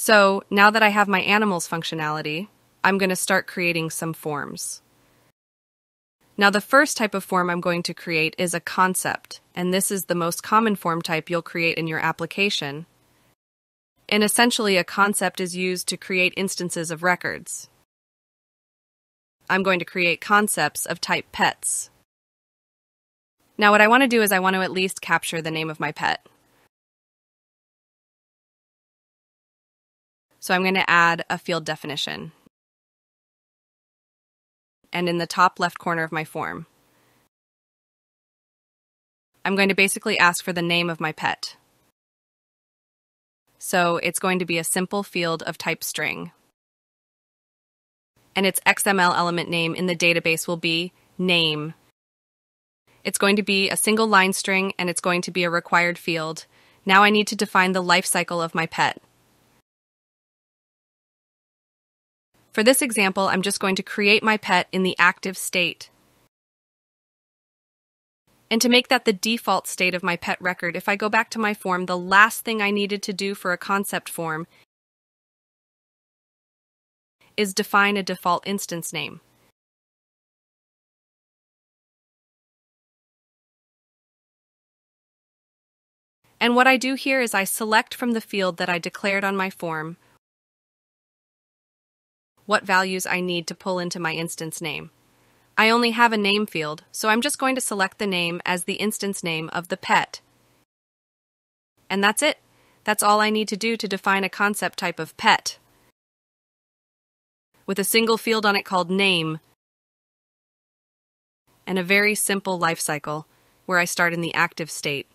So now that I have my animals functionality, I'm going to start creating some forms. Now, the first type of form I'm going to create is a concept, and this is the most common form type you'll create in your application. And essentially, a concept is used to create instances of records. I'm going to create concepts of type pets. Now, what I want to do is I want to at least capture the name of my pet. So I'm going to add a field definition and in the top left corner of my form. I'm going to basically ask for the name of my pet. So it's going to be a simple field of type string. And its XML element name in the database will be name. It's going to be a single line string and it's going to be a required field. Now I need to define the life cycle of my pet. For this example, I'm just going to create my pet in the active state. And to make that the default state of my pet record, if I go back to my form, the last thing I needed to do for a concept form is define a default instance name. And what I do here is I select from the field that I declared on my form what values I need to pull into my instance name. I only have a name field, so I'm just going to select the name as the instance name of the pet. And that's it. That's all I need to do to define a concept type of pet. With a single field on it called name, and a very simple life cycle where I start in the active state.